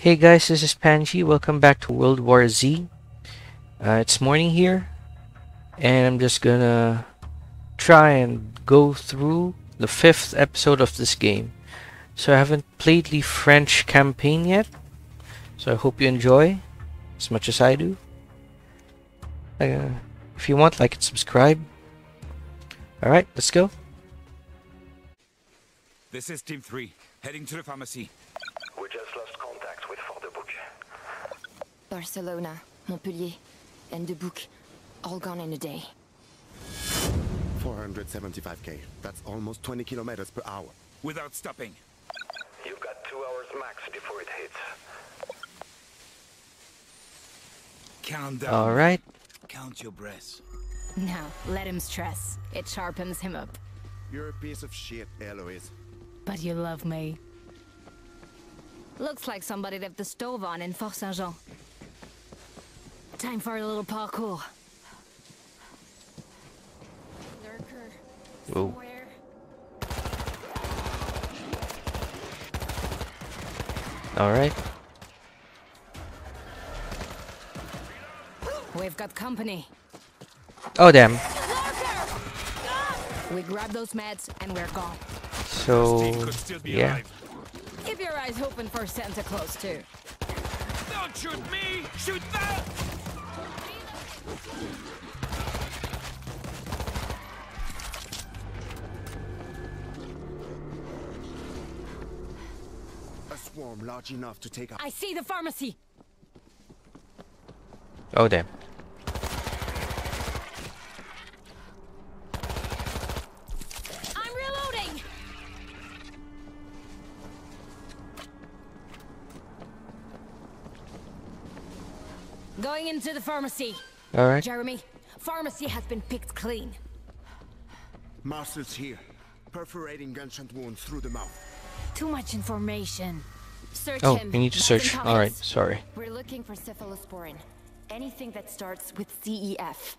Hey guys, this is Panji. Welcome back to World War Z. Uh, it's morning here, and I'm just gonna try and go through the fifth episode of this game. So I haven't played the French campaign yet, so I hope you enjoy as much as I do. Uh, if you want, like and subscribe. Alright, let's go. This is Team 3, heading to the pharmacy. We just lost contact with Port-de-Bouc. Barcelona, Montpellier, and Dubuque, all gone in a day. 475k. That's almost 20 kilometers per hour. Without stopping. You've got two hours max before it hits. Count down. Alright. Count your breaths. Now, let him stress. It sharpens him up. You're a piece of shit, Eloise. But you love me. Looks like somebody left the stove on in Fort Saint-Jean. Time for a little parkour. Lurker. Whoa. Alright. We've got company. Oh damn. We grab those meds and we're gone. So Steve could still be yeah. Keep your eyes open for Santa Claus too. Don't shoot me! Shoot that! A swarm large enough to take out. I see the pharmacy. Oh damn. I'm reloading. Going into the pharmacy. Alright. Jeremy, pharmacy has been picked clean. Marcel's here. Perforating gunshot wounds through the mouth. Too much information. Search Oh, him. we need to Nothing search. comes. Alright, sorry. We're looking for cephalosporin. Anything that starts with E CEF.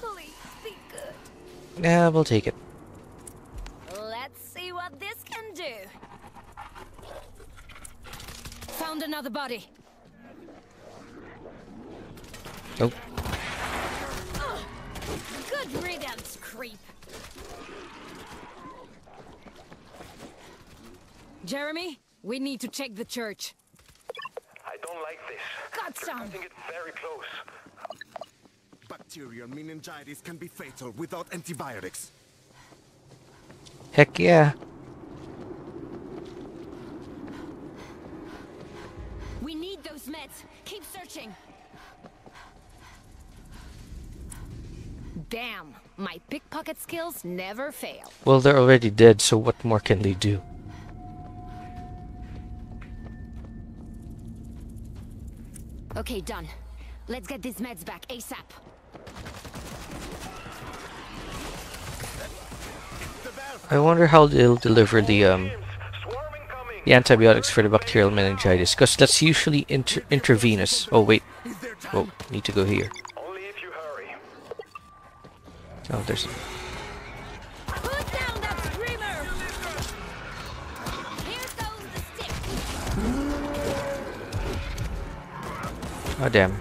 Please be good. Yeah, we'll take it. Let's see what this can do. Found another body. Oh, Good riddance, creep. Jeremy, we need to check the church. I don't like this. Got They're some. cutting it very close. Bacterial meningitis can be fatal without antibiotics. heck yeah. We meds. Keep searching. Damn, my pickpocket skills never fail. Well, they're already dead, so what more can they do? Okay, done. Let's get these meds back ASAP. I wonder how they'll deliver the um Teams, swarm incoming. The antibiotics for the bacterial meningitis, because that's usually inter intravenous. Oh wait, Is there time? oh, need to go here. Only if you hurry. Oh, there's. Put down that screamer! Here goes the stick. Oh damn.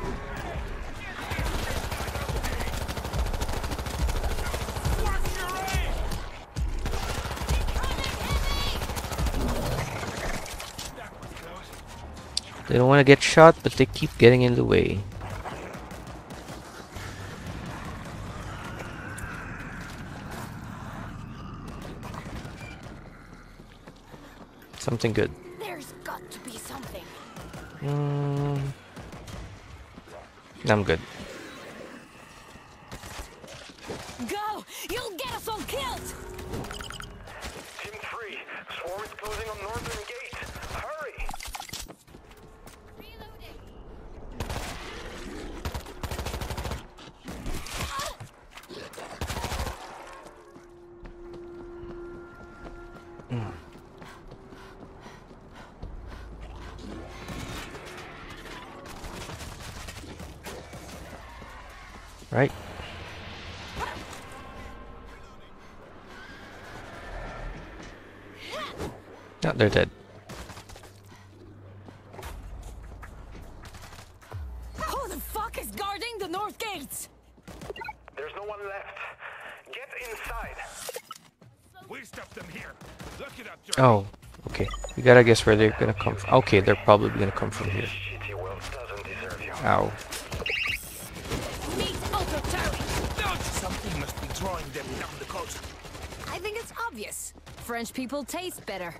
They don't want to get shot, but they keep getting in the way. Something good. There's got to be something. Mm, I'm good. No, they're dead. Who the fuck is guarding the north gates? There's no one left. Get inside. We stopped them here. Look it up, Johnny. Oh, okay. We gotta guess where they're gonna come from. Okay, they're probably gonna come from here. Shitty world doesn't deserve you. Ow. Meet Alto Something must be drawing them down the coast. I think it's obvious. French people taste better.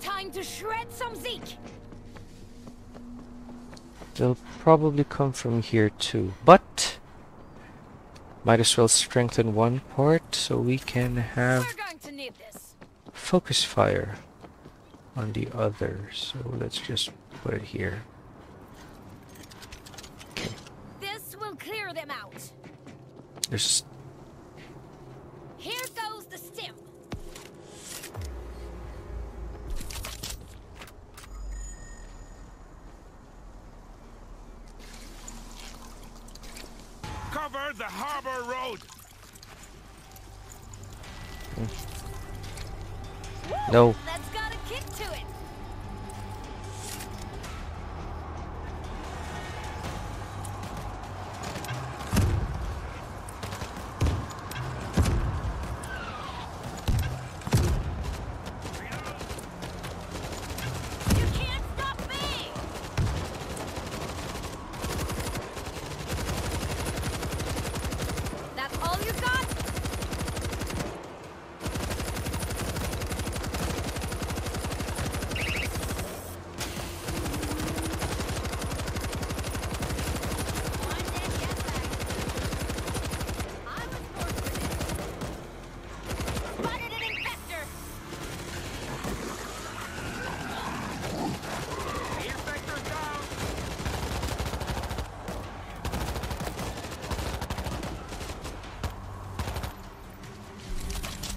Time to shred some Zeke. They'll probably come from here too. But might as well strengthen one part so we can have We're going to need this. focus fire on the other. So let's just put it here. Okay. This will clear them out. There's Here goes the stim. Cover the harbor road. no. That's got a kick to it. You can't stop me! That's all you got? One dead jetpack. I was born for this. Spotted an infector! Infector's down.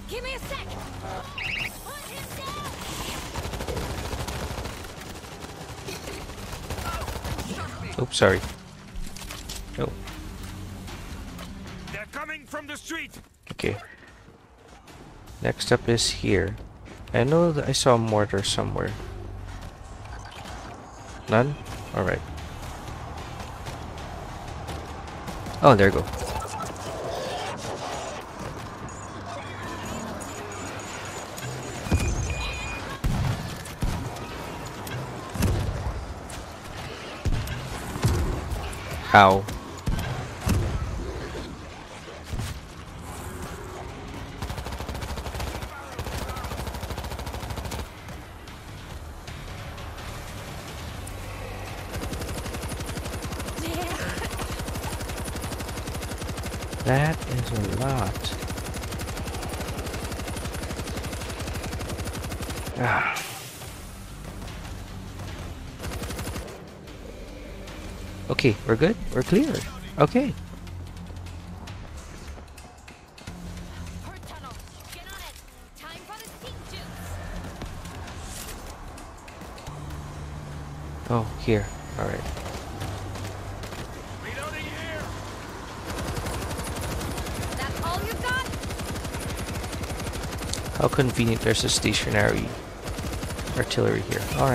Give me a sec! Put him down! Oops, sorry. Oh, They're coming from the street. okay. Next up is here. I know that I saw a mortar somewhere. None? Alright. Oh, there you go. Ow. That is a lot. Ah. Okay, we're good. We're clear. Okay. Oh, here. All right. Reloading here. That's all you got? How convenient there's a stationary artillery here. All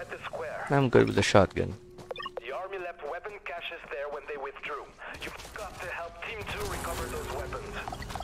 at the square. I'm good with the shotgun. Army left weapon caches there when they withdrew. You've got to help Team 2 recover those weapons.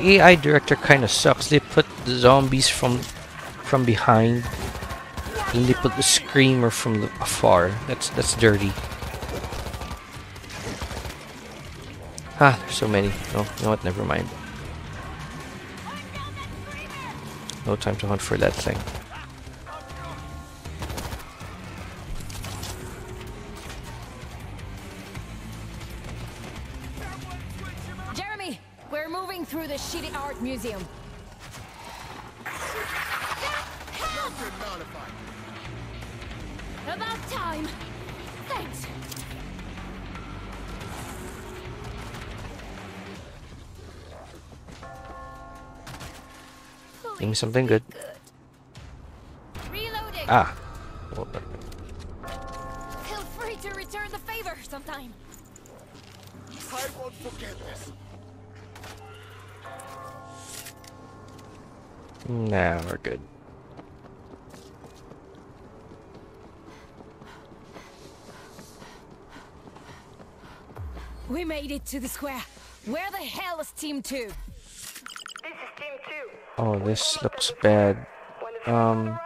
The AI director kind of sucks. They put the zombies from from behind, and they put the screamer from the afar. That's that's dirty. Ah, there's so many. No, you know what? Never mind. No time to hunt for that thing. Give me something good. Reloading. Ah. Well, Feel free to return the favor sometime. I won't forget this. Nah, we're good. We made it to the square. Where the hell is Team 2? Oh, this looks bad. Um,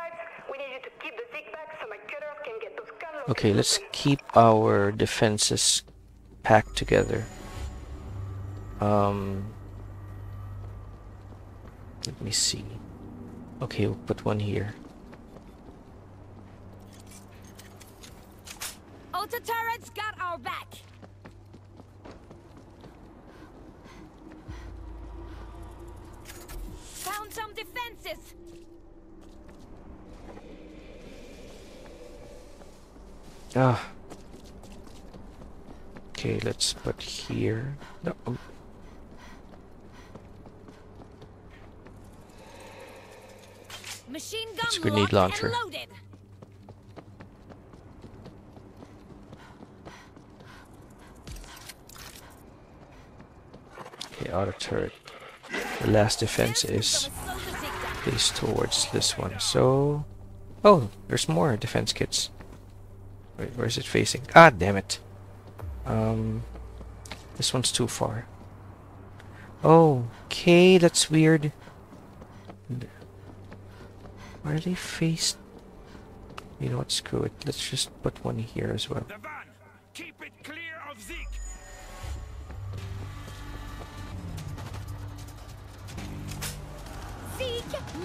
Okay, let's keep our defenses packed together. Um, let me see. Okay, we'll put one here. Auto turrets got our back. Some defenses. Ah. Okay, let's put here. No. um, Machine gun It's grenade launcher. loaded. Okay, auto turret. The last defense is Towards this one. So, oh, there's more defense kits. Wait, where is it facing? Ah, damn it. Um, this one's too far. Oh, okay, that's weird. Why are they faced? You know what? Screw it. Let's just put one here as well. Keep it clear of Zeke!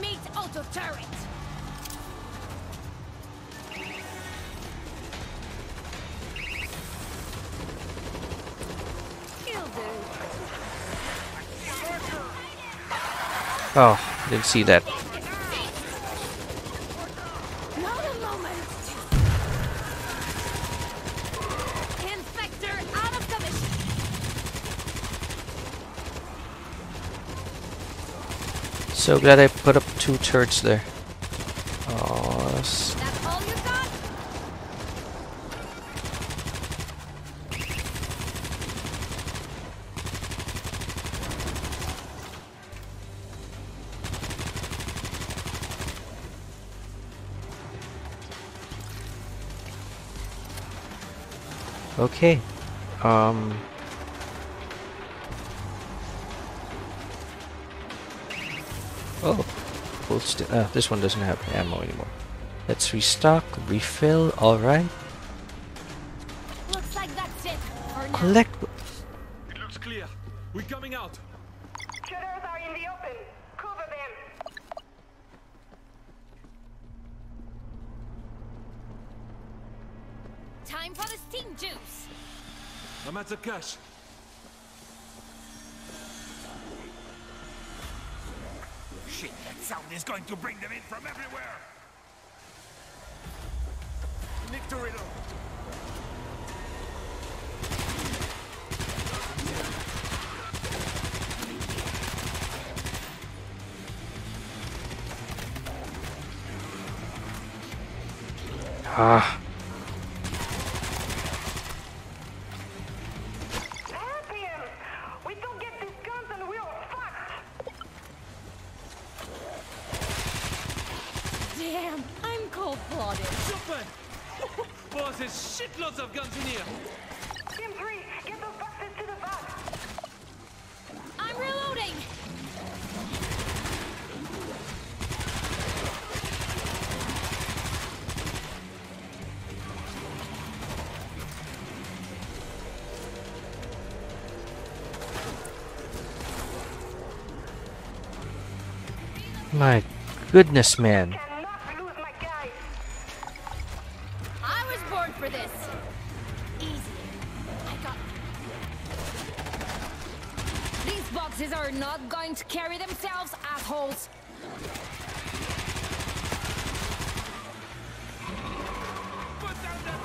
Meet auto turret. Oh, didn't see that. Not a moment. Infector out of commission. So glad I put up two turrets there. Oh, s- That's all you got? okay. Um. Full st- uh, this one doesn't have ammo anymore. Let's restock, refill. All right. Looks like that's it for Collect. It looks clear. We're coming out. Shooters are in the open. Cover them. Time for the steam juice. I'm at the cache. Shit, that sound is going to bring them in from everywhere. Nick Dorito. Ah. Got. These boxes are not going to carry themselves, assholes.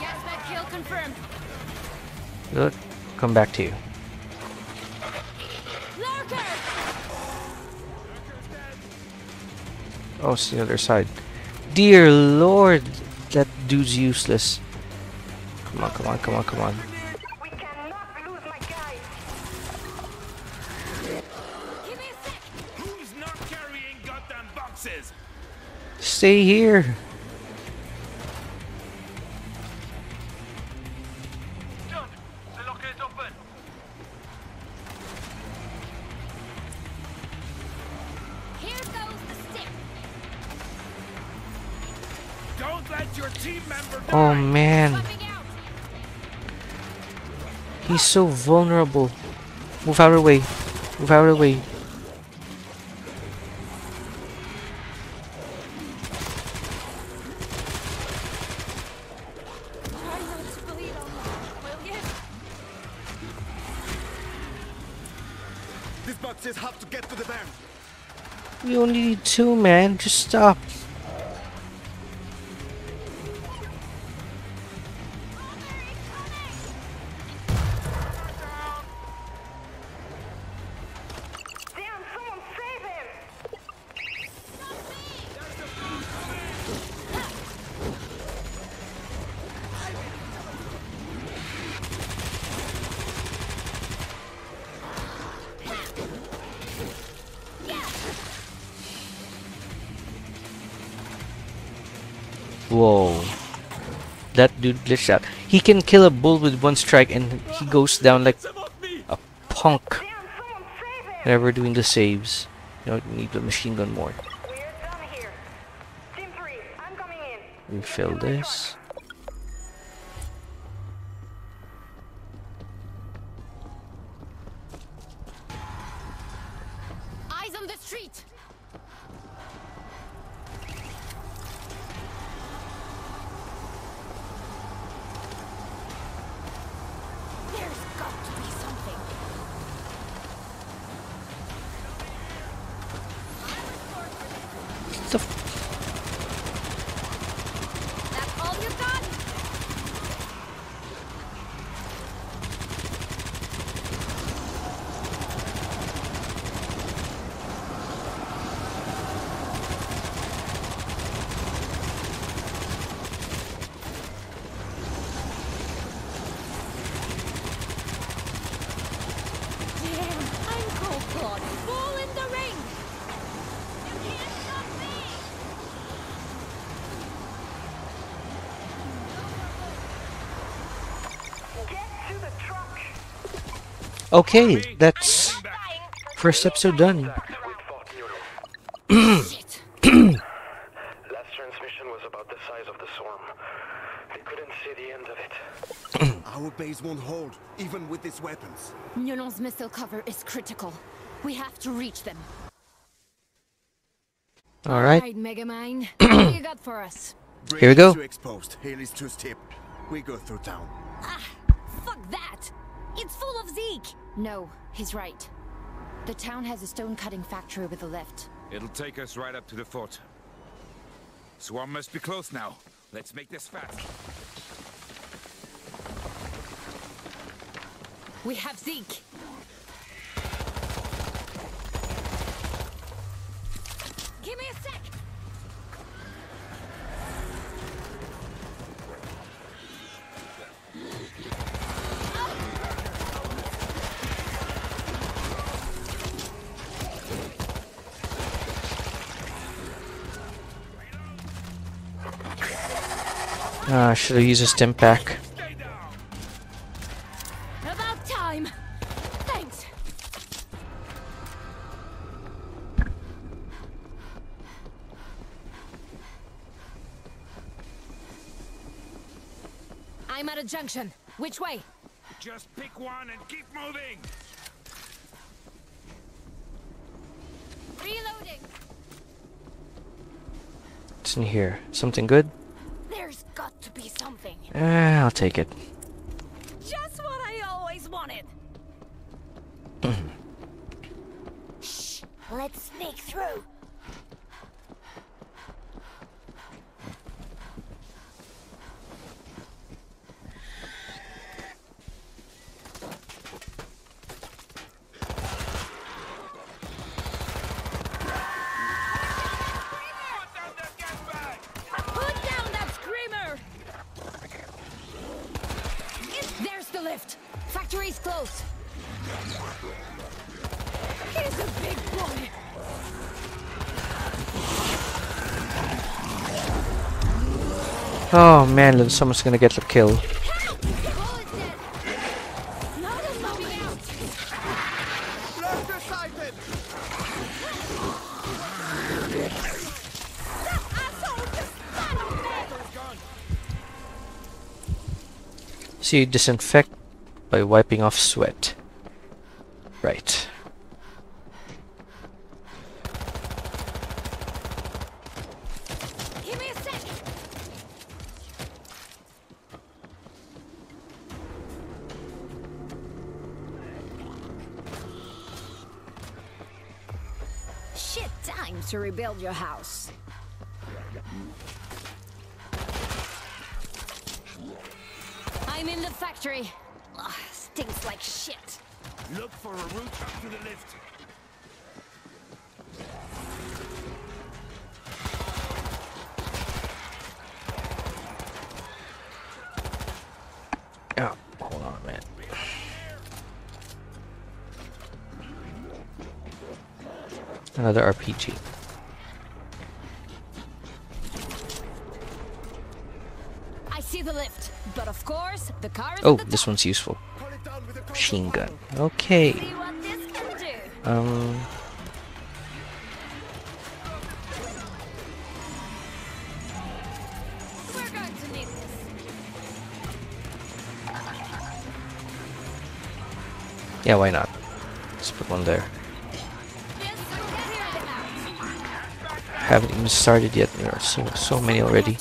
Gas back kill confirmed. Look, come back to you. Lurker! Oh, it's the other side. Dear lord, that dude's useless. Come on, come on, come on, come on. We cannot so vulnerable. Move out of the way. Move out of the way. Try not to bleed on me, will you? These boxes have to get to the van. We only need two, man. Just stop. Dude glitched out. He can kill a bull with one strike and he goes down like Some of me! a punk whenever doing the saves. You know, need the machine gun more. We're done here. Team 3, I'm coming in. Refill this. Eyes on the street. There's got to be something. The f- That's all you got? Damn, I'm cold-blooded. Ball in the ring. You can't stop me. Get to the truck! Okay, that's first episode done. Last transmission was about the size of the swarm. They couldn't see the end of it. Our base won't hold, even with these weapons. Nulon's missile cover is critical. We have to reach them. All right. Right, Megamind. what do you got for us? Here we go. Too exposed. Haley's too steep. We go through town. Ah, fuck that! It's full of Zeke! No, he's right. The town has a stone cutting factory with a lift. It'll take us right up to the fort. Swarm must be close now. Let's make this fast. We have Zeke! Give me a sec! Ah, should have used a stim pack. About time! Thanks! I'm at a junction. Which way? Just pick one and keep moving! Reloading! What's in here? Something good? Eh, I'll take it. Just what I always wanted. Shh. Let's sneak through. Put down that gas bag! Put down that screamer! There's the lift. Factory's close. He's a big boy. Oh man, someone's gonna get the kill. So you disinfect by wiping off sweat. Another RPG. I see the lift, but of course, the car is Oh, the this one's useful. Cut it down with a Machine gun. Okay. See what this can do. Um. We're going to need this. Yeah, why not? Let's put one there. Haven't even started yet. There are so so many already.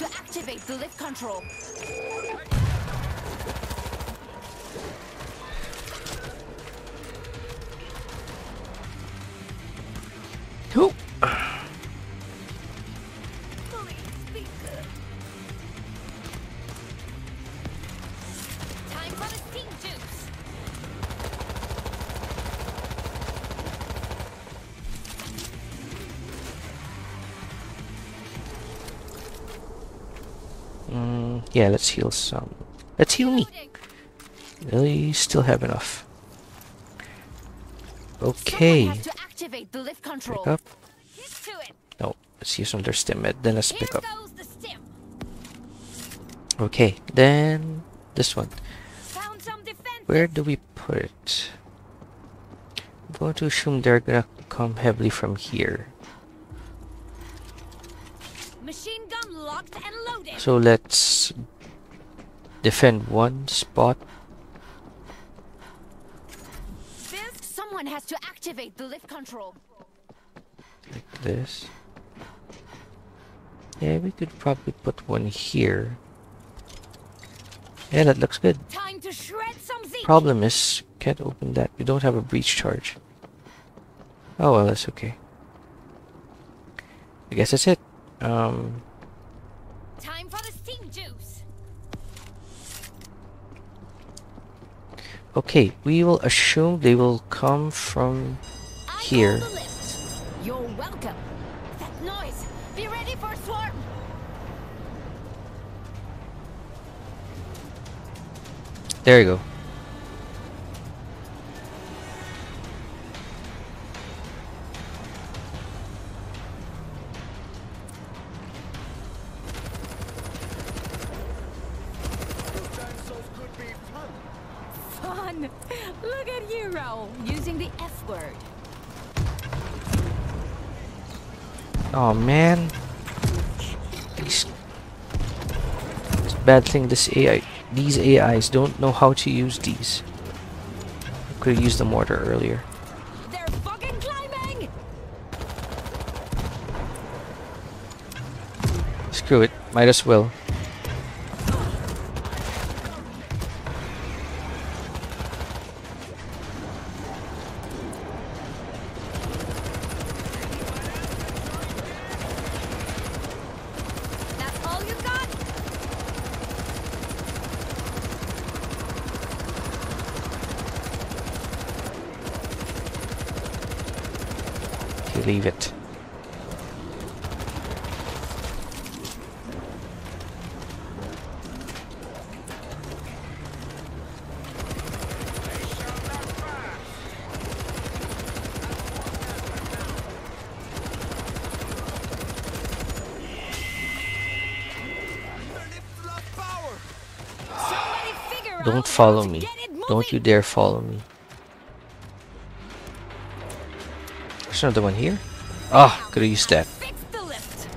Yeah, let's heal some. Let's heal me. We still have enough. Okay. activate the lift control. Pick up. Get to it. No, let's use another stim med. Then let's pick up. goes the stim. Okay, then this one. Found some defense. Where do we put it? I'm going to assume they're gonna come heavily from here. Machine gun locked and loaded. So let's Defend one spot. Fisk, someone has to activate the lift control. like this. Yeah, we could probably put one here. Yeah, that looks good. Time to shred some Zeke. Problem is, can't open that. We don't have a breach charge. Oh well, that's okay. I guess that's it. Um, okay, we will assume they will come from Here. call the lift. You're welcome. That noise. Be ready for swarm. There you go. Word. Oh man. These it's bad thing this AI these AIs don't know how to use these. Could have used the mortar earlier. They're fucking climbing. Screw it. Might as well. Don't follow me. Don't you dare follow me. There's another one here. Ah, could have used that. Fix the lift.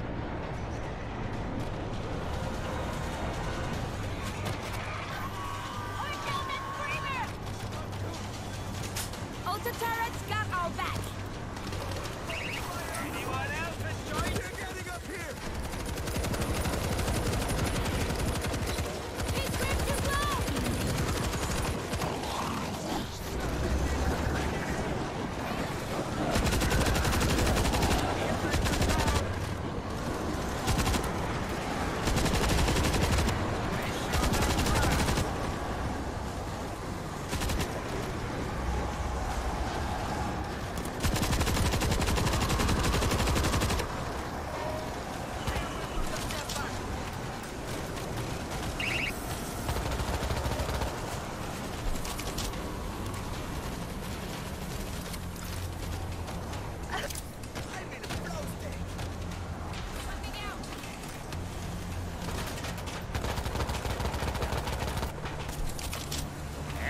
Auto turrets got our back. Anyone else enjoying getting up here? He's gripped too low.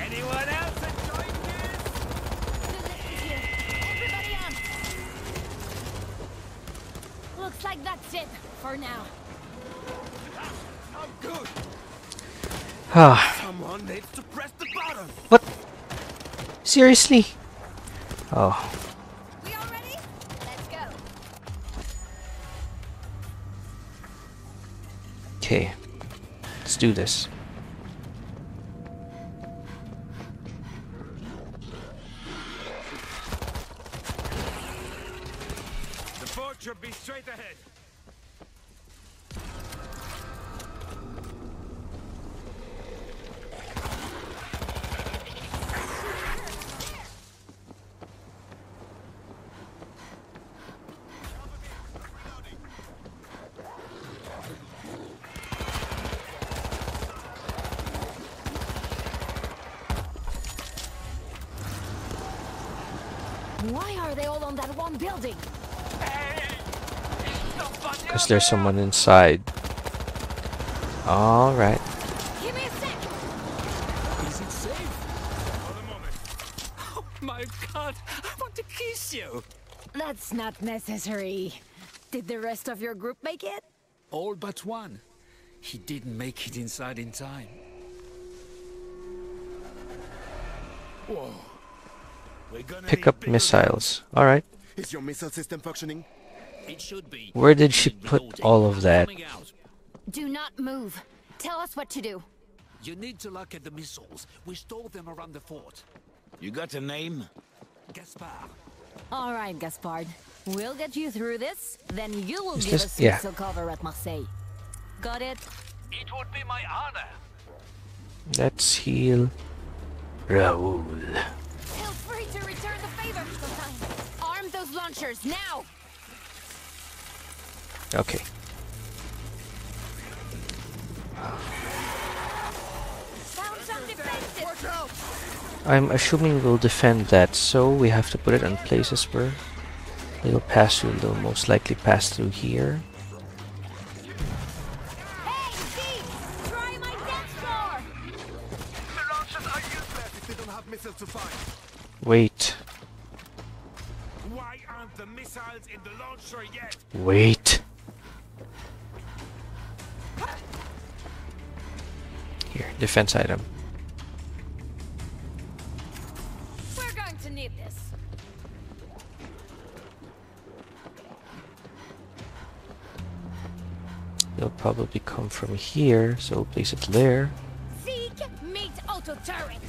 Anyone else enjoying this? The lift is here. Everybody on. Looks like that's it for now. I'm good. Ah, Someone needs to press the button. Ah. what? Seriously? Oh, We all ready? Let's go. okay. Let's do this. unless there's someone inside. Alright. Oh my god, I want to kiss you. That's not necessary. Did the rest of your group make it? All but one. He didn't make it inside in time. Whoa. Pick up missiles. Alright. Is your missile system functioning? It should be. Where did she put all of that? Do not move. Tell us what to do. You need to look at the missiles. We store them around the fort. You got a name? Gaspard. All right, Gaspard. We'll get you through this, then you will Is give this- us yeah. missile cover at Marseille. Got it? It would be my honor. Let's heal Raoul. Feel free to return the favor sometime. Arm those launchers now! Okay. Found some defenses! I'm assuming we'll defend that, so we have to put it on places where they'll pass through. They'll most likely pass through here. Hey, Zeke! Defense item. We're going to need this. They'll probably come from here, so we'll place it there. Zeke, meet auto turret!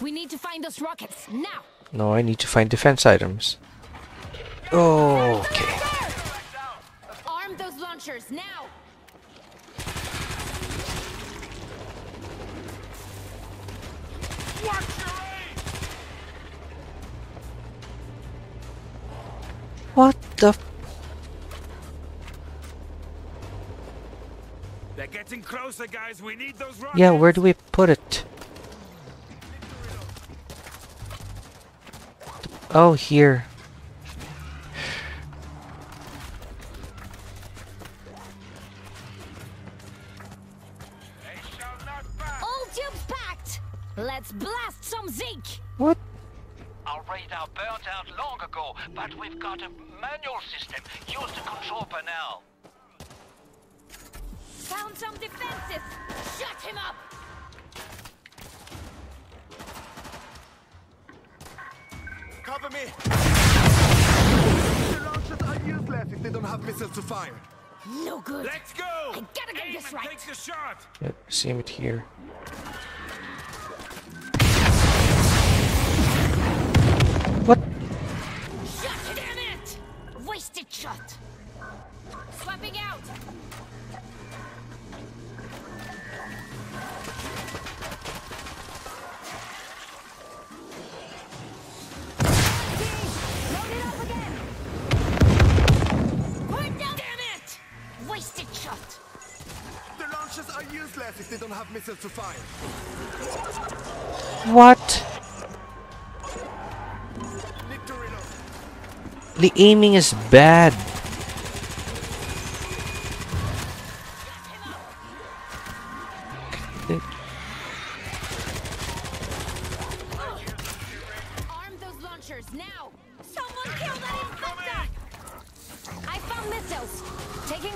We need to find those rockets, now! No, I need to find defense items. Oh, okay. Arm those launchers, now! What the? F They're getting closer, guys. We need those rockets. yeah, where do we put it? Oh, here.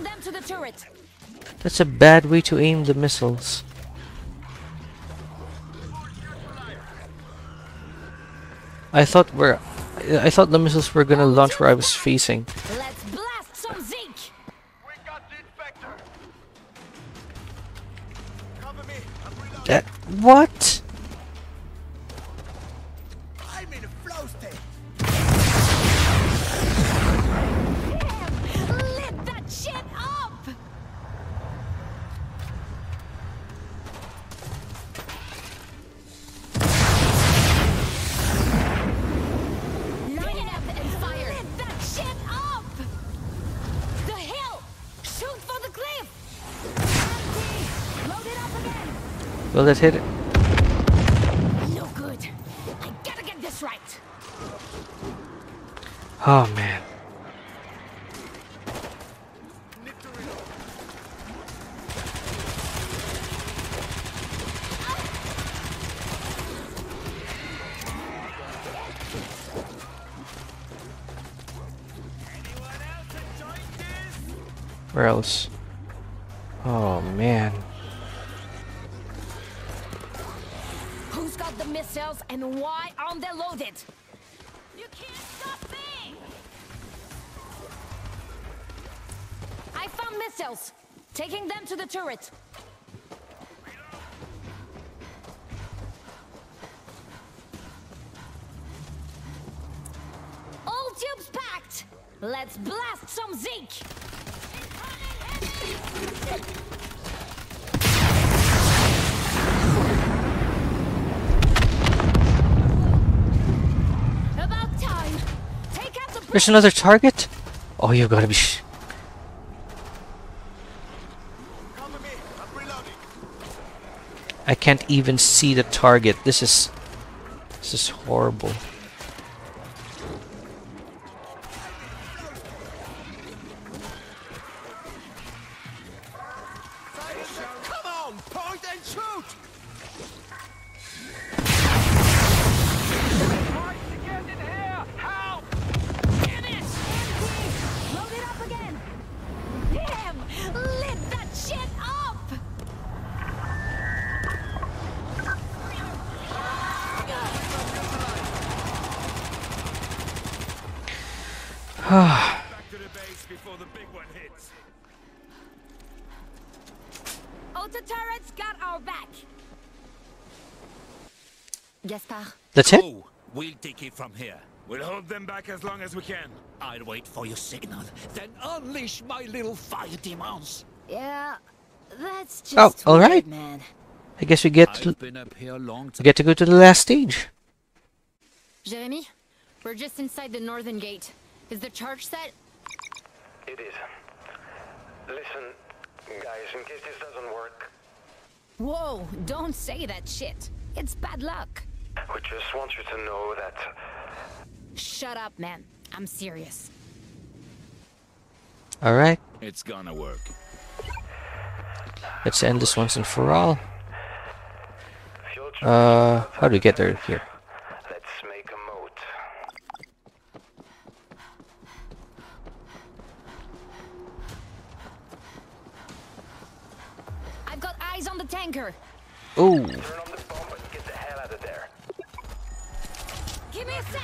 Them to the turret! That's a bad way to aim the missiles. I thought we're I thought the missiles were gonna launch where I was facing. Let's blast Will that hit it? No good. I gotta get this right. Oh There's another target? Oh, you've got to be. I can't even see the target. This is. This is horrible. From here. We'll hold them back as long as we can. I'll wait for your signal, then unleash my little fire demons. yeah, that's just Oh, all right, man. I guess we get to, I've been up here a long we get to go to the last stage. Jeremy, we're just inside the northern gate. Is the charge set? It is. Listen, guys, in case this doesn't work, Whoa, don't say that shit. It's bad luck. We just want you to know that Shut up, man. I'm serious. All right, It's gonna work. let's end this once and for all. Uh, how do we get there here? Let's make a moat. I've got eyes on the tanker. Oh, Turn on the bomb and get the hell out of there. Give me a sec.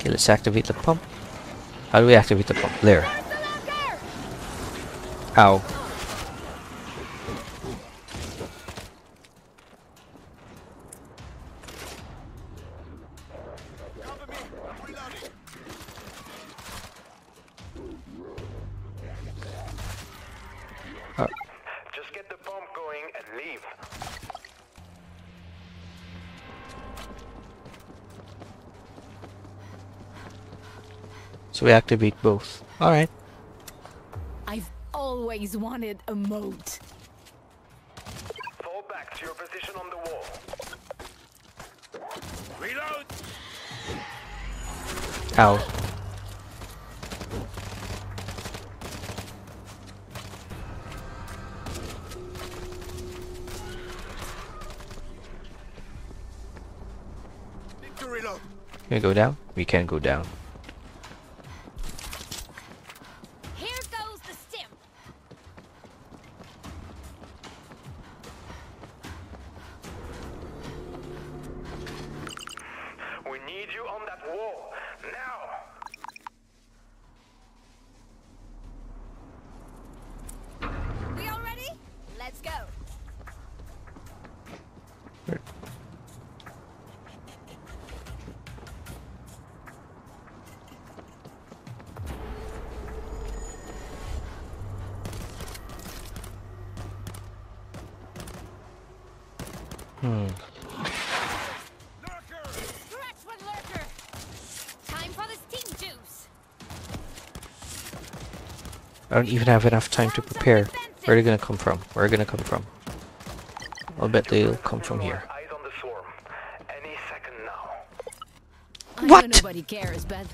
okay. Let's activate the pump. How do we activate the pump? There. Ow. We activate both. All right. I've always wanted a moat. Fall back to your position on the wall. Reload! Ow. Need to reload. Can we go down? We can go down. I don't even have enough time to prepare. Where are they gonna come from? Where are they gonna come from? I'll bet they'll come from here. Eyes on the swarm. Any second now. I What? know nobody cares, but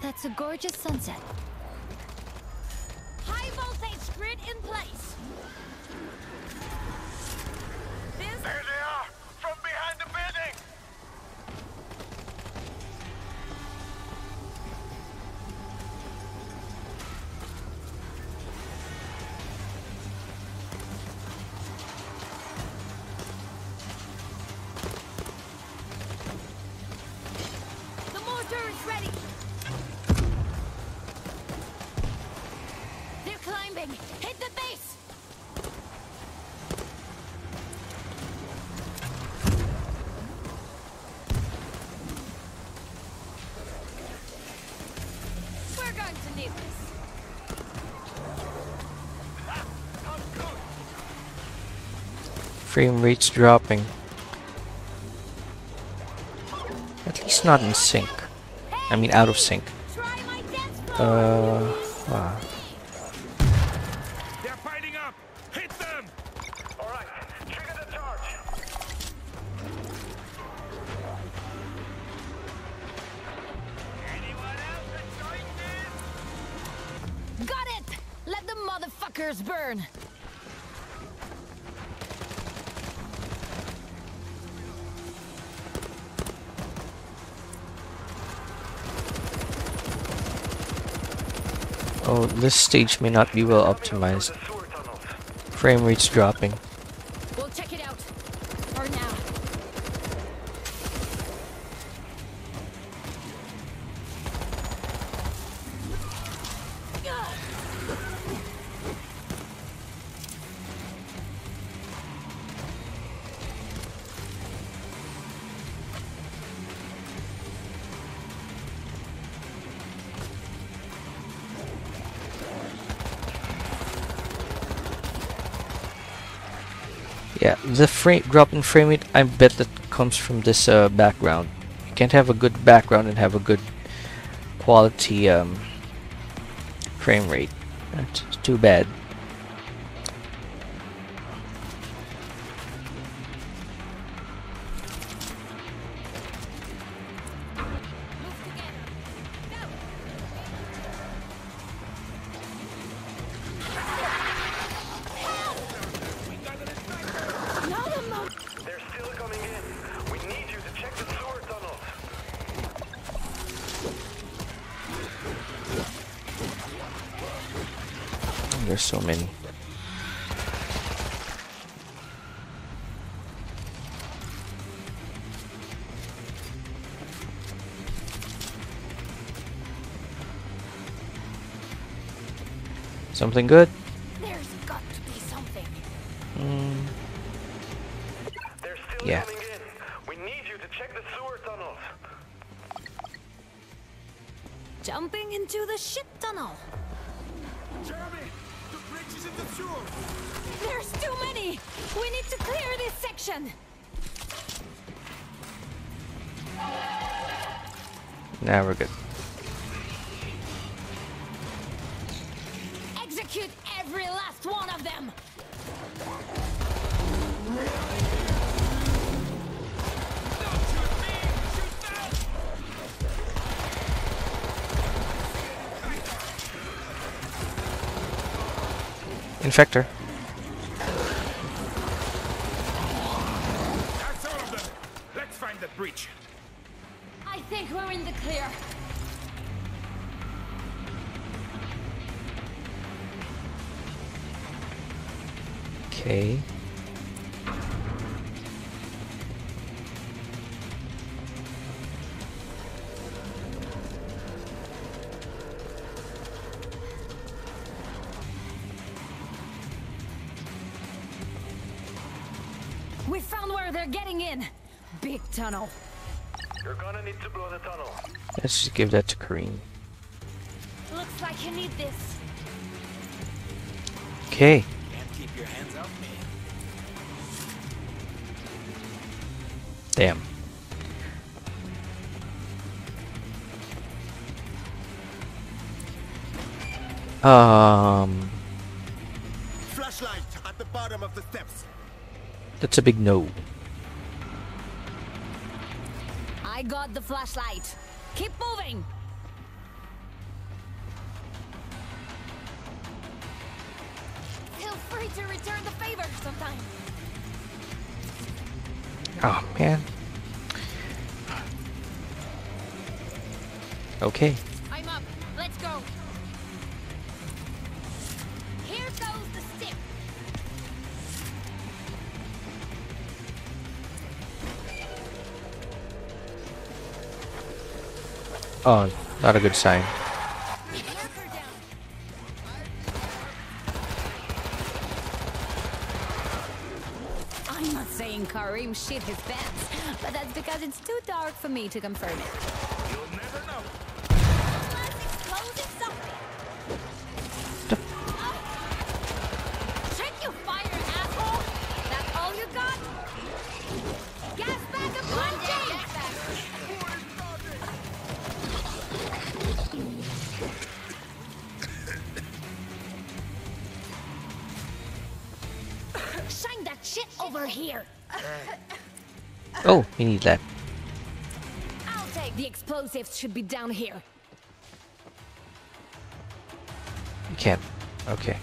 that's a gorgeous sunset. Frame rate's dropping. At least not in sync. I mean out of sync. Uh, wow. This stage may not be well optimized. Frame rate's dropping. Frame drop in frame rate, I bet that comes from this uh, background. You can't have a good background and have a good quality um, frame rate. That's too bad. There's so many. Something good? Infector. They're getting in. Big tunnel. You're gonna need to blow the tunnel. Let's just give that to Kareem. Looks like you need this. Okay. Can't keep your hands off me. Damn. Um, Flashlight at the bottom of the steps. that's a big no. The flashlight. Keep moving. Feel free to return the favor sometime. Oh man. Okay. Oh, not a good sign. I'm not saying Karim shit his pants, but that's because it's too dark for me to confirm it. Here. Oh, we need that. I'll take the explosives should be down here. You can't. Okay.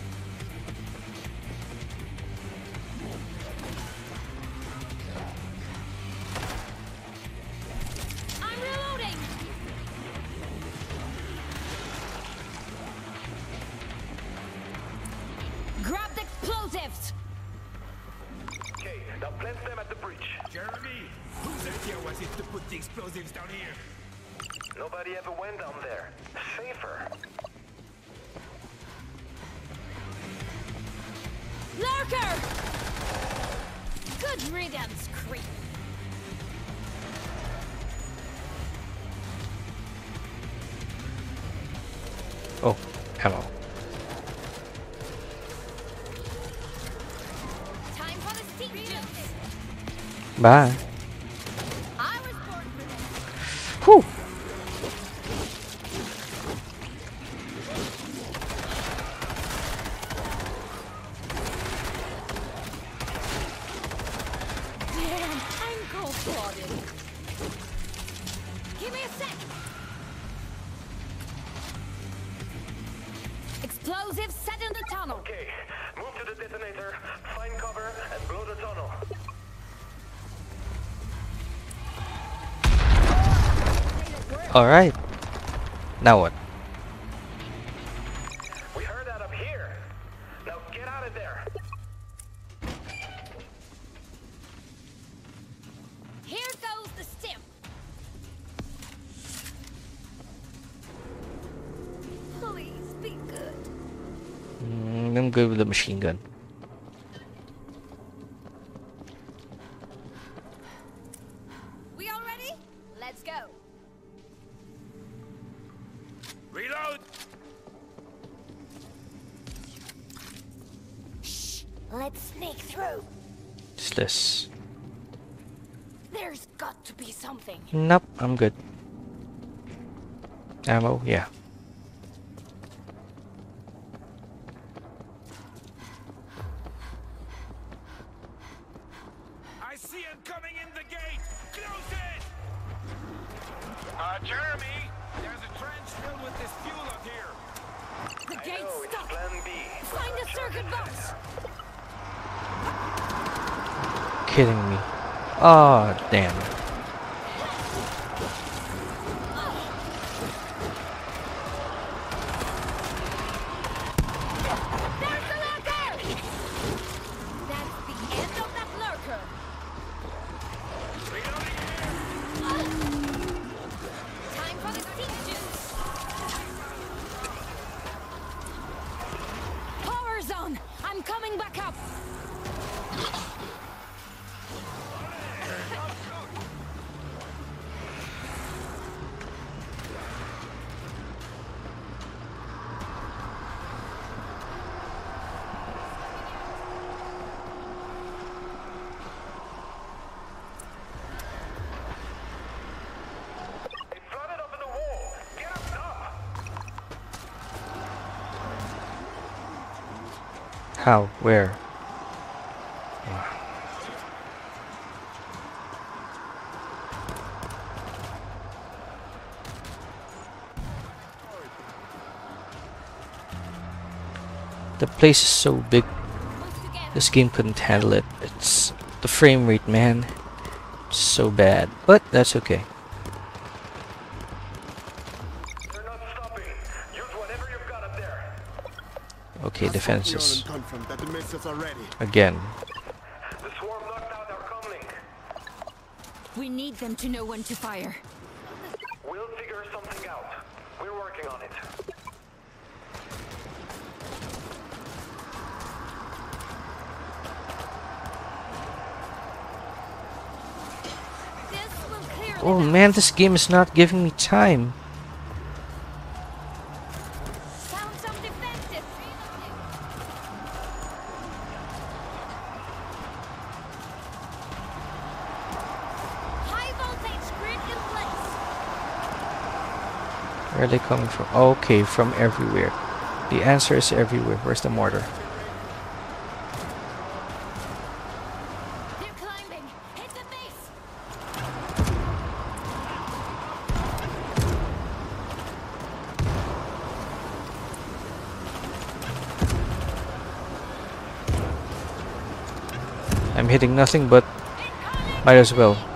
Bye. Alright. Now what? We heard that up here. Now get out of there. Here goes the stim. Please be good. Mm, I'm good with the machine gun. Yeah. I'm coming back up. It flooded up in the wall. Get up top. How? Where? The place is so big, this game couldn't handle it. It's the frame rate, man. It's so bad. But that's okay. They're not stopping. Use whatever you've got up there. Okay, defenses. confirmed that the missiles are ready. Again. The swarm knocked out our comlink. We need them to know when to fire. We'll figure something out. We're working on it. This will clear Oh man, this game is not giving me time. they coming from? Okay, from everywhere. The answer is everywhere. Where's the mortar? I'm hitting nothing but might as well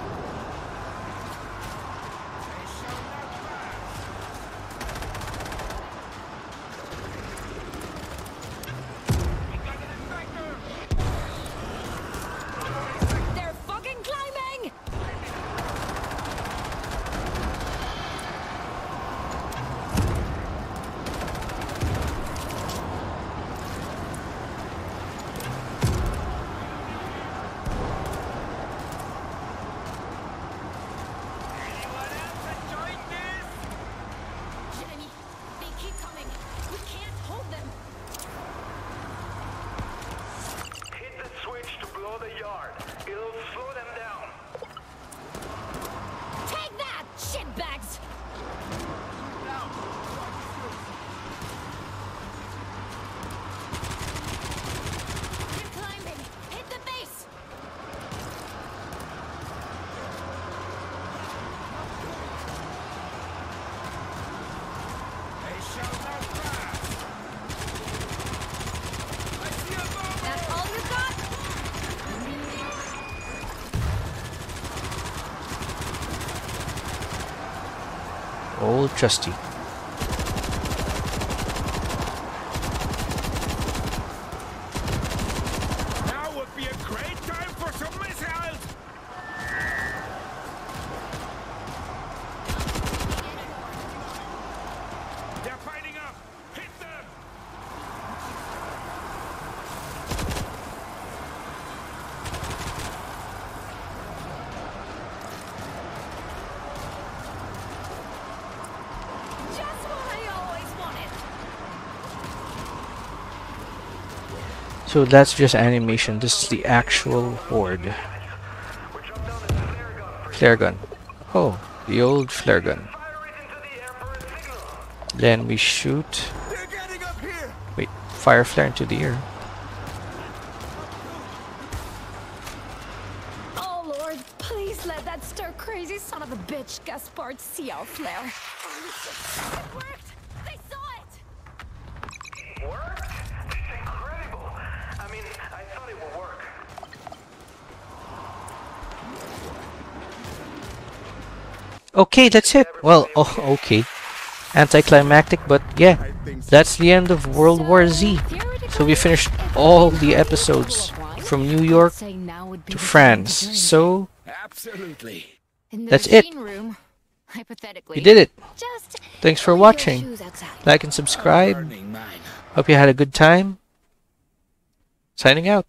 Old trusty. Now would be a great time for some missiles! They're fighting up! Hit them! Just what I always wanted. So that's just animation. This is the actual horde. Flare gun. Oh, the old flare gun. Then we shoot. Wait, fire flare into the air. Oh lord, please let that stir crazy son of a bitch Gaspard see our flare. Okay, that's it. Well, oh, okay. Anticlimactic, but yeah. That's the end of World War Z. So we finished all the episodes from New York to France. So Absolutely. That's it. machine room, hypothetically. we did it. Thanks for watching. Like and subscribe. Hope you had a good time. Signing out.